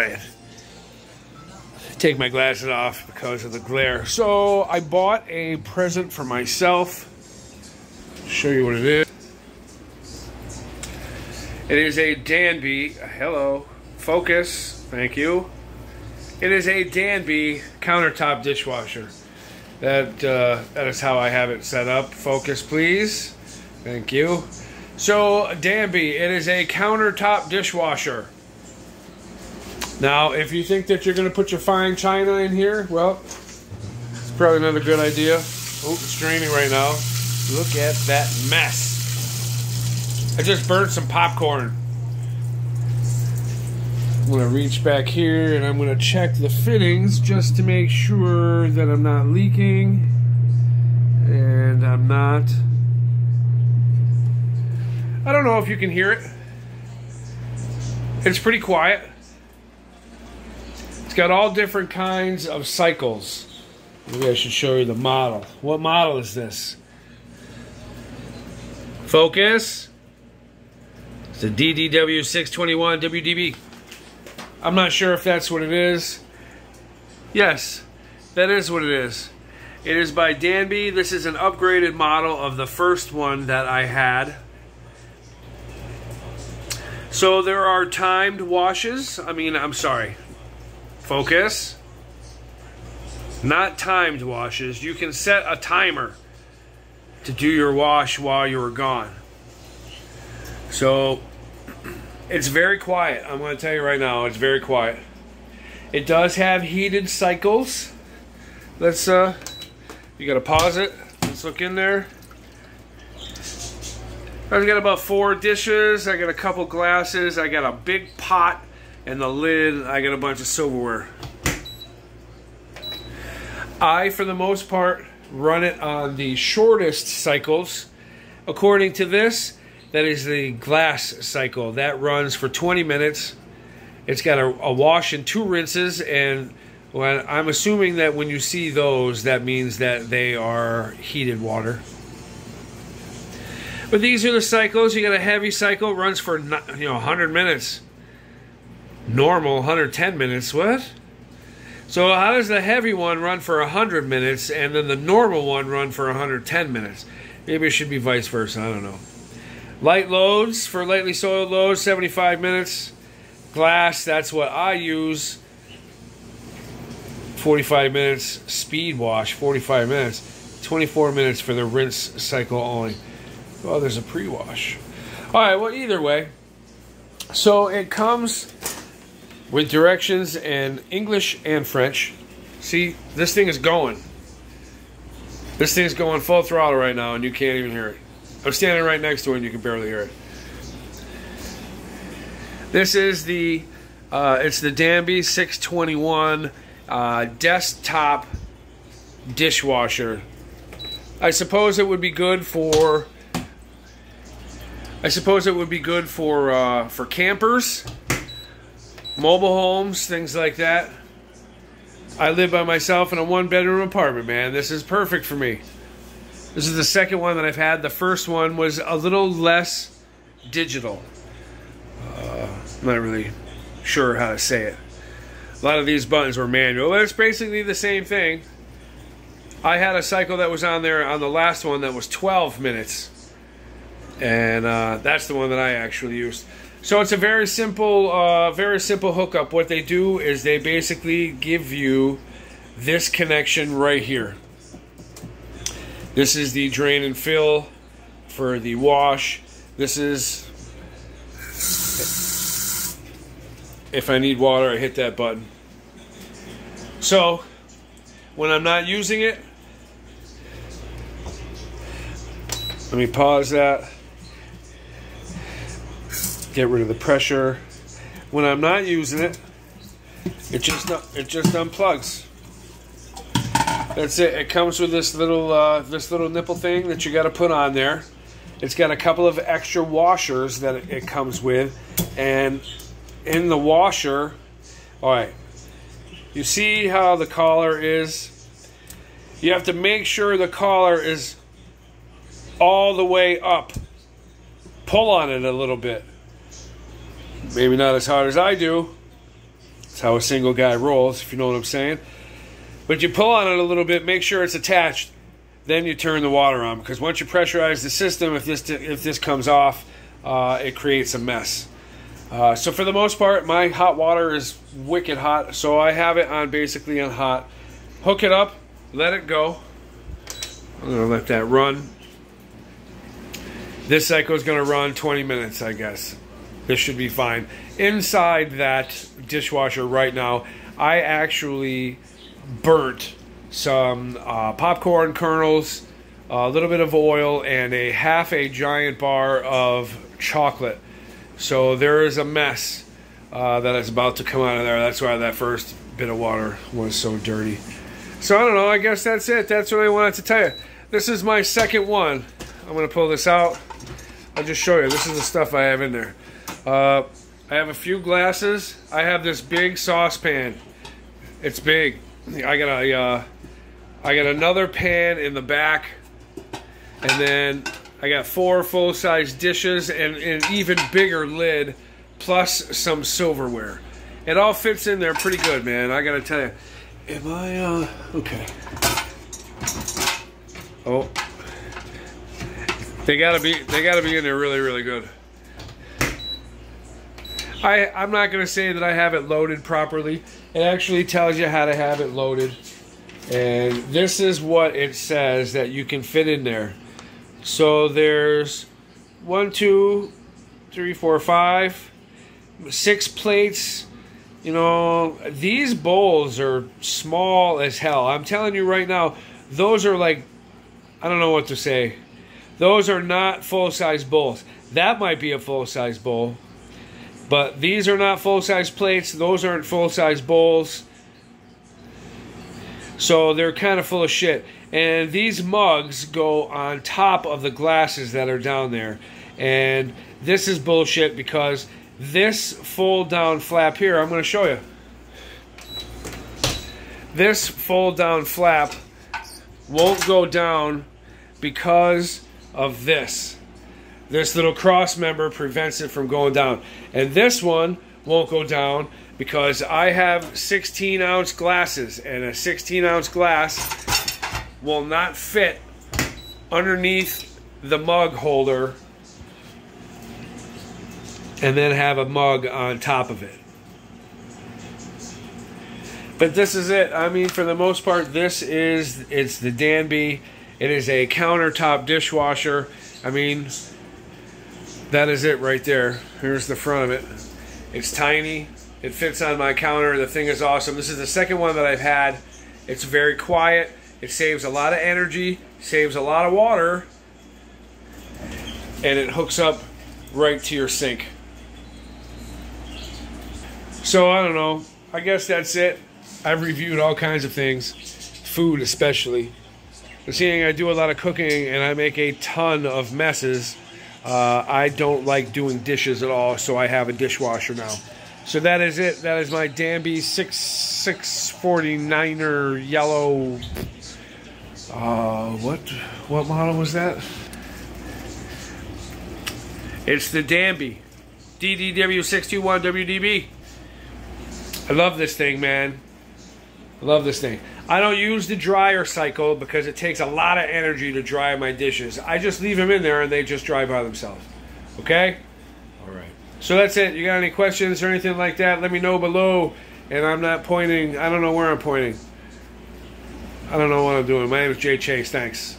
right. Take my glasses off because of the glare. So I bought a present for myself. Show you what it is. It is a Danby. Hello. Focus. Thank you. It is a Danby countertop dishwasher. That uh, that is how I have it set up. Focus, please. Thank you. So Danby, it is a countertop dishwasher. Now, if you think that you're going to put your fine china in here, well, it's probably not a good idea. Oh, it's draining right now. Look at that mess. I just burnt some popcorn. I'm going to reach back here and I'm going to check the fittings just to make sure that I'm not leaking. And I'm not. I don't know if you can hear it. It's pretty quiet. Got all different kinds of cycles. Maybe I should show you the model. What model is this? Focus. It's a DDW 621 WDB. I'm not sure if that's what it is. Yes, that is what it is. It is by Danby. This is an upgraded model of the first one that I had. So there are timed washes. I mean, I'm sorry, Focus. Not timed washes. You can set a timer to do your wash while you're gone. So it's very quiet. I'm going to tell you right now, it's very quiet. It does have heated cycles. Let's uh you got to pause it. Let's look in there. I've got about four dishes. I got a couple glasses. I got a big pot and the lid, I got a bunch of silverware. I, for the most part, run it on the shortest cycles. According to this, that is the glass cycle. That runs for 20 minutes. It's got a, a wash and two rinses, and when, I'm assuming that when you see those, that means that they are heated water. But these are the cycles. You got a heavy cycle, runs for you know 100 minutes normal 110 minutes. What? So how does the heavy one run for 100 minutes and then the normal one run for 110 minutes? Maybe it should be vice versa. I don't know. Light loads for lightly soiled loads, 75 minutes. Glass, that's what I use. 45 minutes. Speed wash, 45 minutes. 24 minutes for the rinse cycle only. Well, there's a pre-wash. All right, well, either way. So it comes with directions in English and French. See, this thing is going. This thing's going full throttle right now, and you can't even hear it. I'm standing right next to it, and you can barely hear it. This is the, uh, it's the Danby 621 uh, desktop dishwasher. I suppose it would be good for. I suppose it would be good for uh, for campers mobile homes, things like that. I live by myself in a one bedroom apartment, man. This is perfect for me. This is the second one that I've had. The first one was a little less digital. Uh, I'm not really sure how to say it. A lot of these buttons were manual, but it's basically the same thing. I had a cycle that was on there on the last one that was 12 minutes. And uh, that's the one that I actually used. So it's a very simple, uh, very simple hookup. What they do is they basically give you this connection right here. This is the drain and fill for the wash. This is, if I need water, I hit that button. So, when I'm not using it, let me pause that get rid of the pressure. When I'm not using it, it just it just unplugs. That's it. It comes with this little uh, this little nipple thing that you got to put on there. It's got a couple of extra washers that it comes with, and in the washer, all right. You see how the collar is? You have to make sure the collar is all the way up. Pull on it a little bit. Maybe not as hard as I do. That's how a single guy rolls, if you know what I'm saying. But you pull on it a little bit, make sure it's attached. Then you turn the water on because once you pressurize the system, if this if this comes off, uh, it creates a mess. Uh, so for the most part, my hot water is wicked hot. So I have it on basically on hot. Hook it up, let it go. I'm gonna let that run. This cycle is gonna run 20 minutes, I guess. This should be fine. Inside that dishwasher right now, I actually burnt some uh, popcorn kernels, a little bit of oil, and a half a giant bar of chocolate. So there is a mess uh, that is about to come out of there. That's why that first bit of water was so dirty. So I don't know. I guess that's it. That's what I wanted to tell you. This is my second one. I'm going to pull this out. I'll just show you. This is the stuff I have in there. Uh, I have a few glasses. I have this big saucepan. It's big. I got a, uh, I got another pan in the back, and then I got four full-size dishes and an even bigger lid, plus some silverware. It all fits in there pretty good, man. I gotta tell you. Am I uh okay? Oh, they gotta be they gotta be in there really really good. I I'm not gonna say that I have it loaded properly. It actually tells you how to have it loaded, and this is what it says that you can fit in there. So there's one, two, three, four, five, six plates. You know, these bowls are small as hell. I'm telling you right now, those are like, I don't know what to say. Those are not full size bowls. That might be a full size bowl. But these are not full size plates. Those aren't full size bowls. So they're kind of full of shit. And these mugs go on top of the glasses that are down there. And this is bullshit because this fold down flap here, I'm going to show you. This fold down flap won't go down because of this. This little cross member prevents it from going down. And this one won't go down because I have 16 ounce glasses and a 16 ounce glass will not fit underneath the mug holder and then have a mug on top of it. But this is it. I mean, for the most part, this is it's the Danby. It is a countertop dishwasher. I mean, that is it right there. Here's the front of it. It's tiny. It fits on my counter. The thing is awesome. This is the second one that I've had. It's very quiet. It saves a lot of energy, saves a lot of water, and it hooks up right to your sink. So I don't know. I guess that's it. I've reviewed all kinds of things, food especially. But seeing I do a lot of cooking and I make a ton of messes, uh, I don't like doing dishes at all, so I have a dishwasher now. So that is it. That is my Danby 6 649er yellow uh, what what model was that? It's the Danby DDW621WDB. I love this thing, man. I love this thing. I don't use the dryer cycle because it takes a lot of energy to dry my dishes. I just leave them in there and they just dry by themselves. Okay? All right. So that's it. You got any questions or anything like that? Let me know below. And I'm not pointing. I don't know where I'm pointing. I don't know what I'm doing. My name is Jay Chase. Thanks.